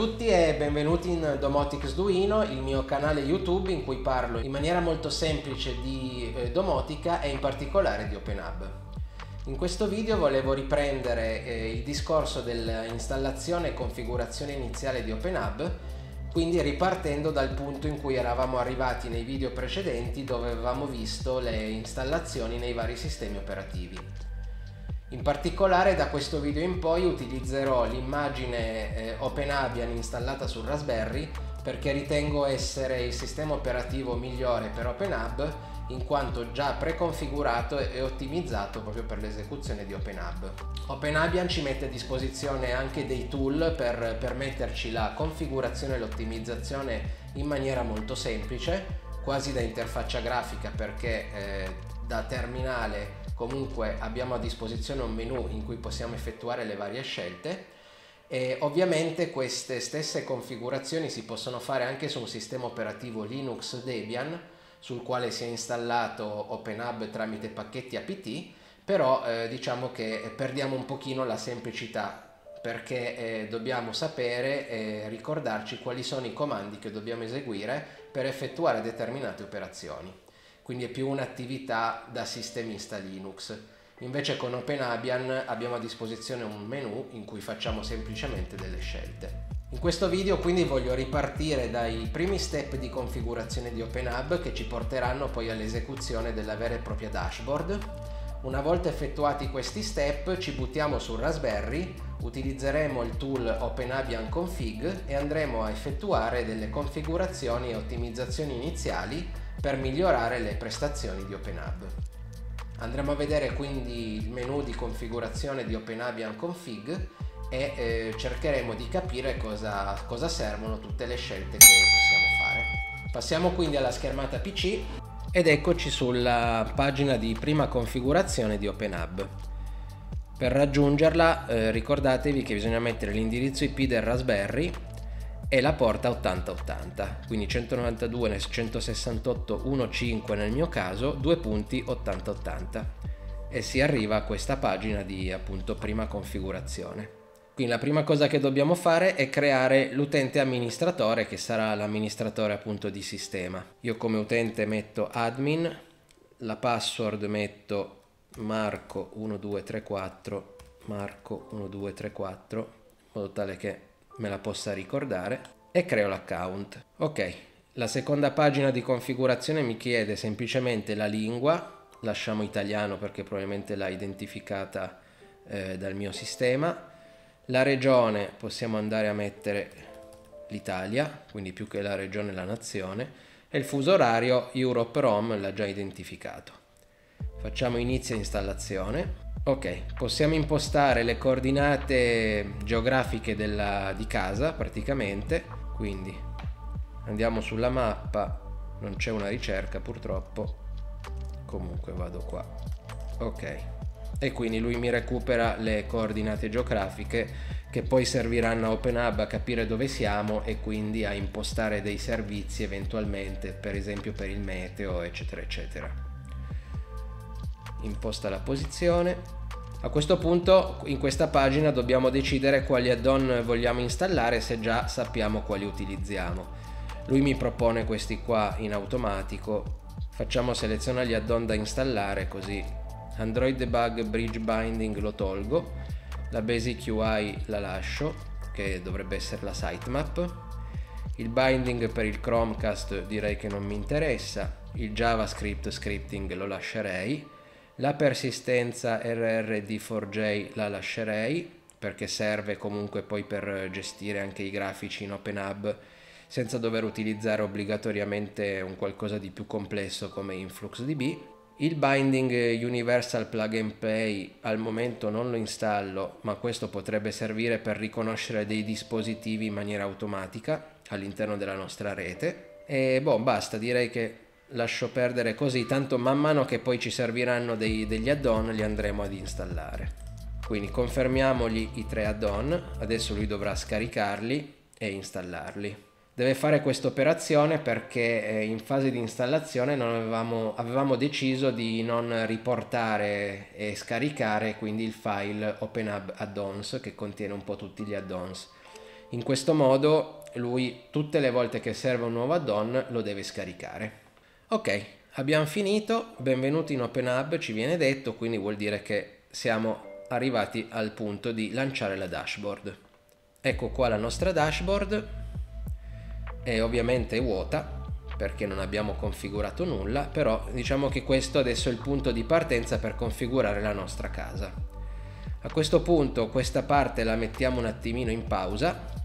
tutti e benvenuti in Domotics Duino, il mio canale YouTube in cui parlo in maniera molto semplice di eh, domotica e in particolare di OpenHub. In questo video volevo riprendere eh, il discorso dell'installazione e configurazione iniziale di OpenHub, quindi ripartendo dal punto in cui eravamo arrivati nei video precedenti dove avevamo visto le installazioni nei vari sistemi operativi. In particolare da questo video in poi utilizzerò l'immagine eh, OpenAbian installata sul Raspberry perché ritengo essere il sistema operativo migliore per OpenHub in quanto già preconfigurato e ottimizzato proprio per l'esecuzione di OpenHub. OpenAbian ci mette a disposizione anche dei tool per permetterci la configurazione e l'ottimizzazione in maniera molto semplice, quasi da interfaccia grafica perché eh, da terminale comunque abbiamo a disposizione un menu in cui possiamo effettuare le varie scelte e ovviamente queste stesse configurazioni si possono fare anche su un sistema operativo Linux Debian sul quale si è installato OpenHub tramite pacchetti apt però eh, diciamo che perdiamo un pochino la semplicità perché eh, dobbiamo sapere e ricordarci quali sono i comandi che dobbiamo eseguire per effettuare determinate operazioni quindi è più un'attività da sistemista Linux. Invece con OpenAbian abbiamo a disposizione un menu in cui facciamo semplicemente delle scelte. In questo video quindi voglio ripartire dai primi step di configurazione di OpenHub che ci porteranno poi all'esecuzione della vera e propria dashboard. Una volta effettuati questi step ci buttiamo sul Raspberry, utilizzeremo il tool OpenAbian Config e andremo a effettuare delle configurazioni e ottimizzazioni iniziali per migliorare le prestazioni di OpenHub. Andremo a vedere quindi il menu di configurazione di OpenAbian Config e eh, cercheremo di capire cosa, cosa servono tutte le scelte che possiamo fare. Passiamo quindi alla schermata PC ed eccoci sulla pagina di prima configurazione di OpenHub. Per raggiungerla eh, ricordatevi che bisogna mettere l'indirizzo IP del Raspberry e la porta 8080 quindi 192 nel 168.1.5 nel mio caso due punti 8080 e si arriva a questa pagina di appunto prima configurazione. Quindi la prima cosa che dobbiamo fare è creare l'utente amministratore che sarà l'amministratore appunto di sistema. Io come utente metto admin la password metto marco 1234 marco 1234 in modo tale che me la possa ricordare e creo l'account. Ok, la seconda pagina di configurazione mi chiede semplicemente la lingua, lasciamo italiano perché probabilmente l'ha identificata eh, dal mio sistema. La regione possiamo andare a mettere l'Italia, quindi più che la regione la nazione, e il fuso orario Europe ROM l'ha già identificato. Facciamo inizio installazione Ok, possiamo impostare le coordinate geografiche della, di casa praticamente, quindi andiamo sulla mappa, non c'è una ricerca purtroppo, comunque vado qua, ok, e quindi lui mi recupera le coordinate geografiche che poi serviranno a OpenHub a capire dove siamo e quindi a impostare dei servizi eventualmente, per esempio per il meteo, eccetera, eccetera imposta la posizione. A questo punto in questa pagina dobbiamo decidere quali add-on vogliamo installare se già sappiamo quali utilizziamo. Lui mi propone questi qua in automatico. Facciamo seleziona gli add-on da installare così Android Debug Bridge Binding lo tolgo, la Basic UI la lascio, che dovrebbe essere la sitemap, il binding per il Chromecast direi che non mi interessa, il JavaScript scripting lo lascerei, la persistenza RRD4J la lascerei perché serve comunque poi per gestire anche i grafici in OpenHub senza dover utilizzare obbligatoriamente un qualcosa di più complesso come InfluxDB. Il binding Universal Plug and Play al momento non lo installo, ma questo potrebbe servire per riconoscere dei dispositivi in maniera automatica all'interno della nostra rete. E boh, basta, direi che lascio perdere così, tanto man mano che poi ci serviranno dei, degli add-on li andremo ad installare. Quindi confermiamogli i tre add-on, adesso lui dovrà scaricarli e installarli. Deve fare questa operazione perché eh, in fase di installazione avevamo, avevamo deciso di non riportare e scaricare quindi il file OpenHub add-ons che contiene un po' tutti gli add-ons. In questo modo lui tutte le volte che serve un nuovo add-on lo deve scaricare. Ok, abbiamo finito, benvenuti in OpenHub ci viene detto, quindi vuol dire che siamo arrivati al punto di lanciare la dashboard. Ecco qua la nostra dashboard, è ovviamente vuota perché non abbiamo configurato nulla, però diciamo che questo adesso è il punto di partenza per configurare la nostra casa. A questo punto questa parte la mettiamo un attimino in pausa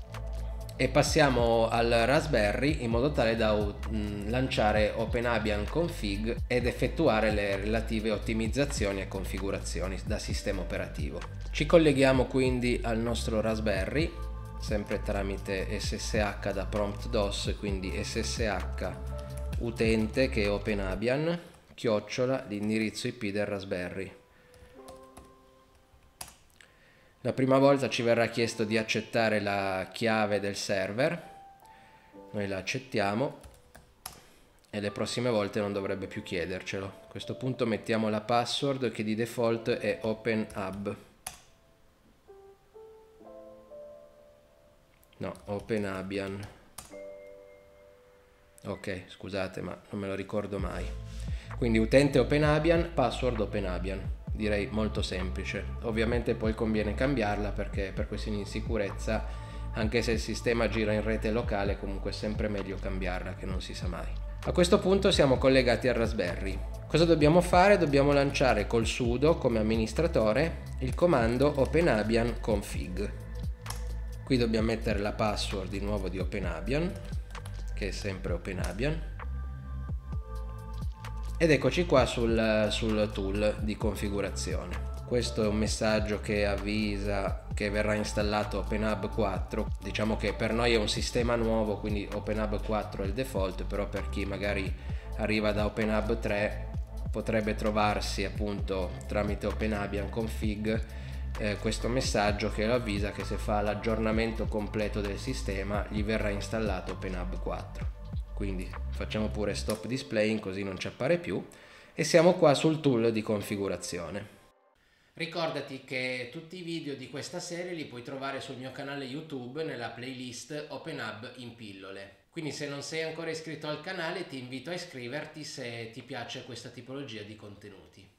e passiamo al Raspberry in modo tale da mm, lanciare OpenAbian config ed effettuare le relative ottimizzazioni e configurazioni da sistema operativo. Ci colleghiamo quindi al nostro Raspberry sempre tramite SSH da prompt DOS quindi SSH utente che è OpenAbian chiocciola l'indirizzo IP del Raspberry la prima volta ci verrà chiesto di accettare la chiave del server, noi la accettiamo e le prossime volte non dovrebbe più chiedercelo. A questo punto mettiamo la password che di default è OpenHub. No, OpenAbian. Ok, scusate ma non me lo ricordo mai. Quindi utente OpenAbian, password OpenAbian direi molto semplice. Ovviamente poi conviene cambiarla perché per questioni di sicurezza, anche se il sistema gira in rete locale, comunque è sempre meglio cambiarla che non si sa mai. A questo punto siamo collegati al Raspberry. Cosa dobbiamo fare? Dobbiamo lanciare col sudo come amministratore il comando openabian config. Qui dobbiamo mettere la password di nuovo di openabian, che è sempre openabian ed eccoci qua sul, sul tool di configurazione. Questo è un messaggio che avvisa che verrà installato OpenHub 4 diciamo che per noi è un sistema nuovo quindi OpenHub 4 è il default però per chi magari arriva da OpenHub 3 potrebbe trovarsi appunto tramite OpenAbian config eh, questo messaggio che lo avvisa che se fa l'aggiornamento completo del sistema gli verrà installato OpenHub 4 quindi facciamo pure stop displaying così non ci appare più e siamo qua sul tool di configurazione. Ricordati che tutti i video di questa serie li puoi trovare sul mio canale YouTube nella playlist OpenHub in pillole. Quindi se non sei ancora iscritto al canale ti invito a iscriverti se ti piace questa tipologia di contenuti.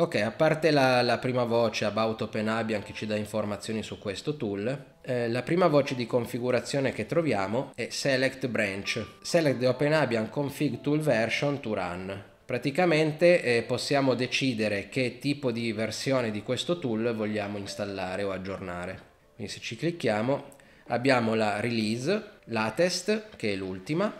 Ok, a parte la, la, prima voce About OpenAbian che ci dà informazioni su questo tool, eh, la prima voce di configurazione che troviamo è Select Branch, Select the OpenAbian Config Tool Version to Run. Praticamente eh, possiamo decidere che tipo di versione di questo tool vogliamo installare o aggiornare. Quindi se ci clicchiamo abbiamo la Release, Latest che è l'ultima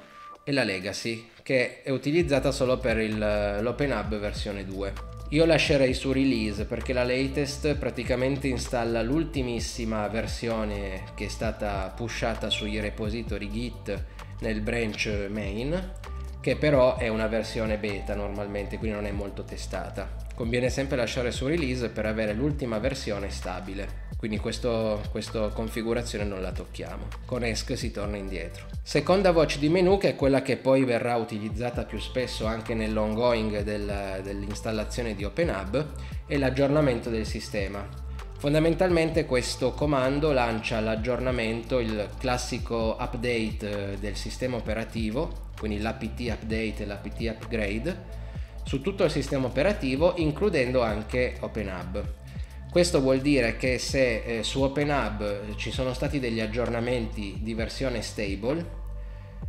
e la Legacy che è utilizzata solo per l'OpenHub versione 2. Io lascerei su release perché la latest praticamente installa l'ultimissima versione che è stata pushata sui repository git nel branch main che però è una versione beta normalmente quindi non è molto testata conviene sempre lasciare su release per avere l'ultima versione stabile quindi questa configurazione non la tocchiamo. Con ESC si torna indietro. Seconda voce di menu che è quella che poi verrà utilizzata più spesso anche nell'ongoing del, dell'installazione di OpenHub è l'aggiornamento del sistema. Fondamentalmente questo comando lancia l'aggiornamento, il classico update eh, del sistema operativo, quindi l'APT update e l'APT upgrade, su tutto il sistema operativo includendo anche OpenHub. Questo vuol dire che se eh, su OpenHub ci sono stati degli aggiornamenti di versione stable,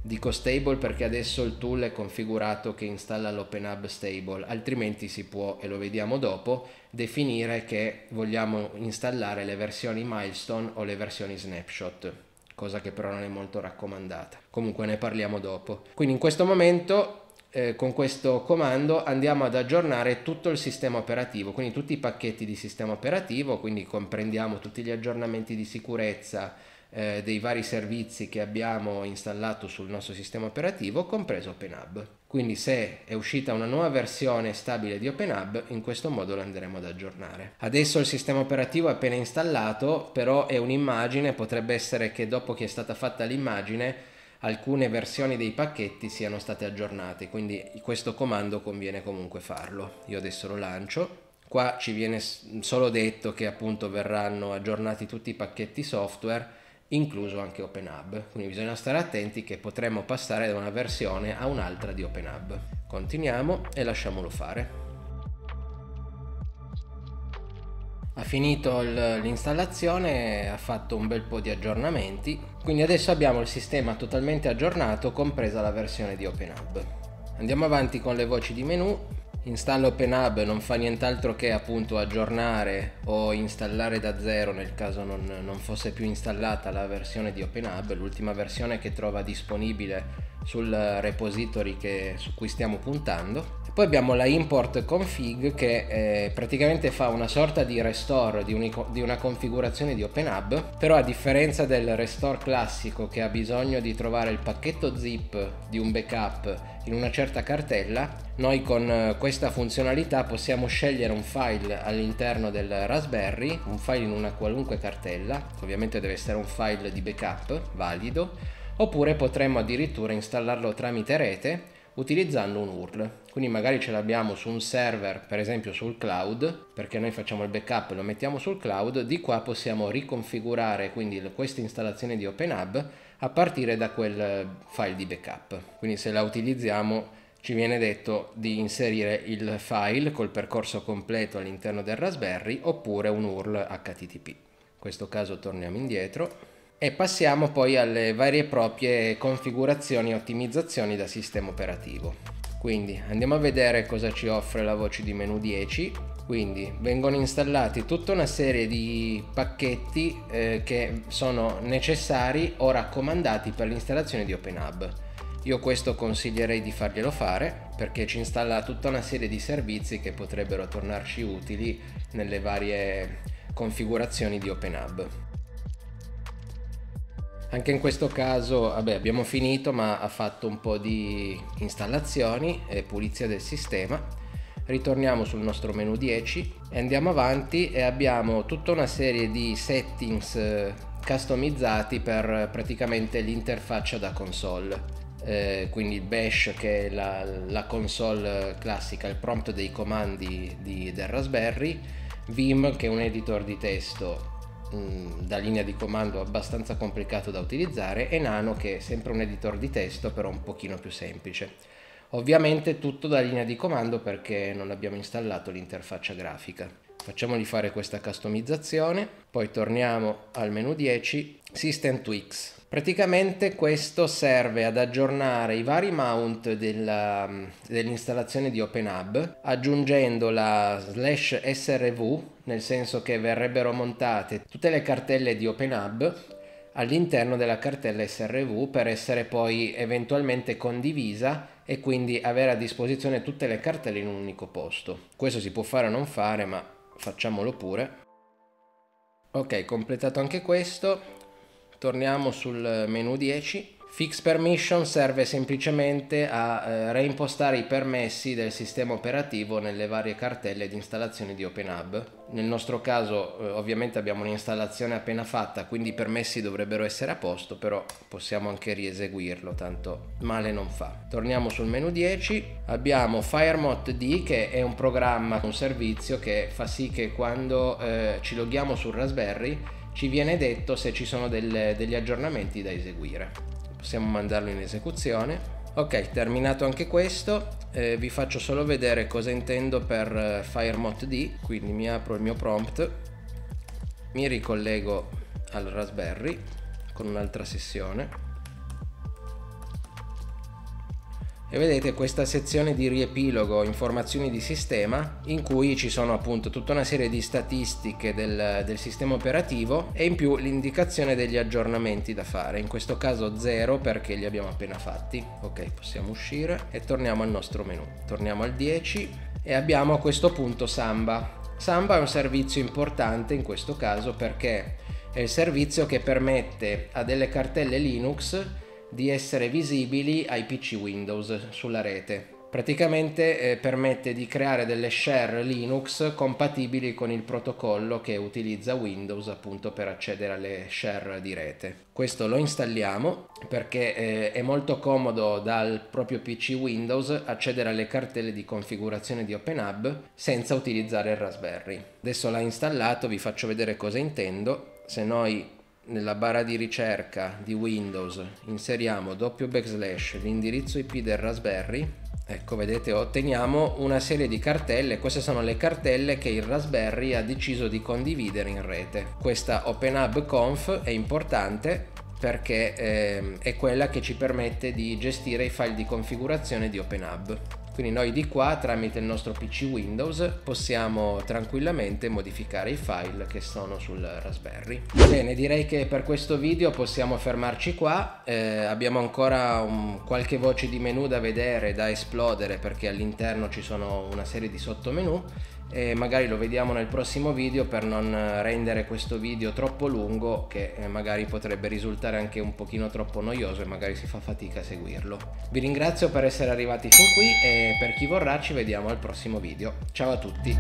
dico stable perché adesso il tool è configurato che installa l'OpenHub stable, altrimenti si può, e lo vediamo dopo, definire che vogliamo installare le versioni milestone o le versioni snapshot cosa che però non è molto raccomandata. Comunque ne parliamo dopo. Quindi in questo momento eh, con questo comando andiamo ad aggiornare tutto il sistema operativo, quindi tutti i pacchetti di sistema operativo, quindi comprendiamo tutti gli aggiornamenti di sicurezza eh, dei vari servizi che abbiamo installato sul nostro sistema operativo, compreso OpenHub. Quindi se è uscita una nuova versione stabile di OpenHub, in questo modo lo andremo ad aggiornare. Adesso il sistema operativo è appena installato, però è un'immagine, potrebbe essere che dopo che è stata fatta l'immagine alcune versioni dei pacchetti siano state aggiornate, quindi questo comando conviene comunque farlo. Io adesso lo lancio. Qua ci viene solo detto che appunto verranno aggiornati tutti i pacchetti software incluso anche OpenHub. Quindi bisogna stare attenti che potremmo passare da una versione a un'altra di OpenHub. Continuiamo e lasciamolo fare. Ha finito l'installazione, ha fatto un bel po' di aggiornamenti, quindi adesso abbiamo il sistema totalmente aggiornato, compresa la versione di OpenHub. Andiamo avanti con le voci di menu, Install OpenHub non fa nient'altro che appunto aggiornare o installare da zero nel caso non, non fosse più installata la versione di OpenHub, l'ultima versione che trova disponibile sul repository che, su cui stiamo puntando. Poi abbiamo la import config che eh, praticamente fa una sorta di restore di, unico, di, una configurazione di OpenHub, però a differenza del restore classico che ha bisogno di trovare il pacchetto zip di un backup in una certa cartella, noi con eh, questa funzionalità possiamo scegliere un file all'interno del Raspberry, un file in una qualunque cartella, ovviamente deve essere un file di backup valido, oppure potremmo addirittura installarlo tramite rete utilizzando un URL. Quindi magari ce l'abbiamo su un server, per esempio sul cloud, perché noi facciamo il backup e lo mettiamo sul cloud, di qua possiamo riconfigurare quindi questa installazione di OpenHub a partire da quel file di backup. Quindi se la utilizziamo ci viene detto di inserire il file col percorso completo all'interno del Raspberry oppure un URL HTTP. In questo caso torniamo indietro e passiamo poi alle varie e proprie configurazioni e ottimizzazioni da sistema operativo. Quindi andiamo a vedere cosa ci offre la voce di menu 10. Quindi vengono installati tutta una serie di pacchetti eh, che sono necessari o raccomandati per l'installazione di OpenHub. Io questo consiglierei di farglielo fare perché ci installa tutta una serie di servizi che potrebbero tornarci utili nelle varie configurazioni di OpenHub. Anche in questo caso vabbè, abbiamo finito ma ha fatto un po' di installazioni e pulizia del sistema. Ritorniamo sul nostro menu 10 e andiamo avanti e abbiamo tutta una serie di settings eh, customizzati per praticamente l'interfaccia da console. Eh, quindi il bash che è la, la, console classica, il prompt dei comandi di, del Raspberry, Vim che è un editor di testo Da linea di comando abbastanza complicato da utilizzare e Nano che è sempre un editor di testo però un pochino più semplice. Ovviamente tutto da linea di comando perché non abbiamo installato l'interfaccia grafica. Facciamogli fare questa customizzazione, poi torniamo al menu 10, System Tweaks. Praticamente questo serve ad aggiornare i vari mount della, dell'installazione di OpenHub aggiungendo la slash srv, nel senso che verrebbero montate tutte le cartelle di OpenHub all'interno della cartella srv per essere poi eventualmente condivisa e quindi avere a disposizione tutte le cartelle in un unico posto. Questo si può fare o non fare, ma facciamolo pure. Ok, completato anche questo, torniamo sul menu 10 Fix Permission serve semplicemente a eh, reimpostare i permessi del sistema operativo nelle varie cartelle di installazione di OpenHub. Nel nostro caso eh, ovviamente abbiamo un'installazione appena fatta, quindi i permessi dovrebbero essere a posto, però possiamo anche rieseguirlo, tanto male non fa. Torniamo sul menu 10, abbiamo FireMod che è un programma, un servizio che fa sì che quando eh, ci loghiamo sul Raspberry ci viene detto se ci sono delle, degli aggiornamenti da eseguire. Possiamo mandarlo in esecuzione. Ok, terminato anche questo, eh, vi faccio solo vedere cosa intendo per eh, FireModD, quindi mi apro il mio prompt, mi ricollego al Raspberry con un'altra sessione e vedete questa sezione di riepilogo informazioni di sistema in cui ci sono appunto tutta una serie di statistiche del, del sistema operativo e in più l'indicazione degli aggiornamenti da fare. In questo caso 0 perché li abbiamo appena fatti. Ok possiamo uscire e torniamo al nostro menu. Torniamo al 10 e abbiamo a questo punto Samba. Samba è un servizio importante in questo caso perché è il servizio che permette a delle cartelle Linux di essere visibili ai PC Windows sulla rete. Praticamente eh, permette di creare delle share Linux compatibili con il protocollo che utilizza Windows appunto per accedere alle share di rete. Questo lo installiamo perché eh, è molto comodo dal proprio PC Windows accedere alle cartelle di configurazione di OpenHub senza utilizzare il Raspberry. Adesso l'ha installato, vi faccio vedere cosa intendo. Se noi nella barra di ricerca di Windows inseriamo doppio backslash l'indirizzo IP del Raspberry. Ecco vedete otteniamo una serie di cartelle. Queste sono le cartelle che il Raspberry ha deciso di condividere in rete. Questa OpenHub Conf è importante perché eh, è quella che ci permette di gestire i file di configurazione di OpenHub quindi noi di qua tramite il nostro PC Windows possiamo tranquillamente modificare i file che sono sul Raspberry. Bene, direi che per questo video possiamo fermarci qua, eh, abbiamo ancora un, qualche voce di menu da vedere, da esplodere perché all'interno ci sono una serie di sottomenu e magari lo vediamo nel prossimo video per non rendere questo video troppo lungo che eh, magari potrebbe risultare anche un pochino troppo noioso e magari si fa fatica a seguirlo. Vi ringrazio per essere arrivati fin qui e per chi vorrà ci vediamo al prossimo video. Ciao a tutti!